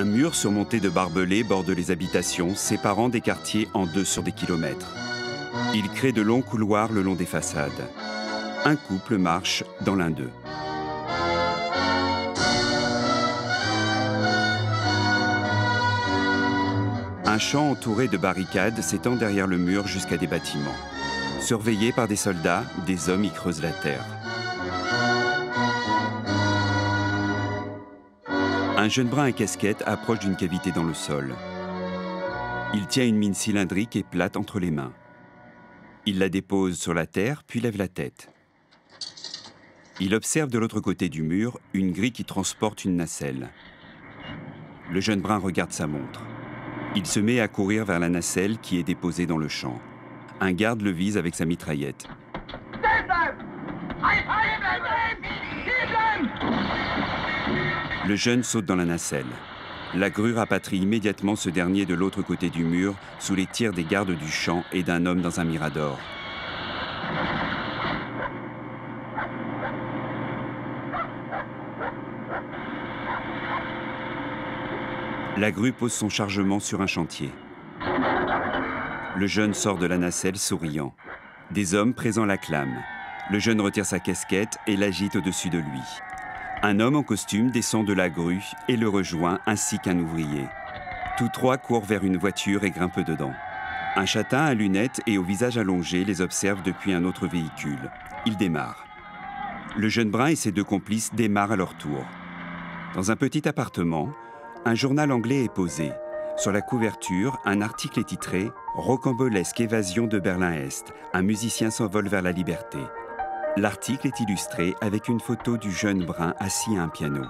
Un mur surmonté de barbelés borde les habitations, séparant des quartiers en deux sur des kilomètres. Il crée de longs couloirs le long des façades. Un couple marche dans l'un d'eux. Un champ entouré de barricades s'étend derrière le mur jusqu'à des bâtiments. Surveillés par des soldats, des hommes y creusent la terre. Un jeune brun à casquette approche d'une cavité dans le sol. Il tient une mine cylindrique et plate entre les mains. Il la dépose sur la terre, puis lève la tête. Il observe de l'autre côté du mur une grille qui transporte une nacelle. Le jeune brun regarde sa montre. Il se met à courir vers la nacelle qui est déposée dans le champ. Un garde le vise avec sa mitraillette. Le jeune saute dans la nacelle. La grue rapatrie immédiatement ce dernier de l'autre côté du mur, sous les tirs des gardes du champ et d'un homme dans un mirador. La grue pose son chargement sur un chantier. Le jeune sort de la nacelle souriant. Des hommes présents l'acclament. Le jeune retire sa casquette et l'agite au-dessus de lui. Un homme en costume descend de la grue et le rejoint ainsi qu'un ouvrier. Tous trois courent vers une voiture et grimpent dedans. Un châtain à lunettes et au visage allongé les observe depuis un autre véhicule. Il démarre. Le jeune brun et ses deux complices démarrent à leur tour. Dans un petit appartement, un journal anglais est posé. Sur la couverture, un article est titré Rocambolesque évasion de Berlin-Est. Un musicien s'envole vers la liberté. L'article est illustré avec une photo du jeune brun assis à un piano.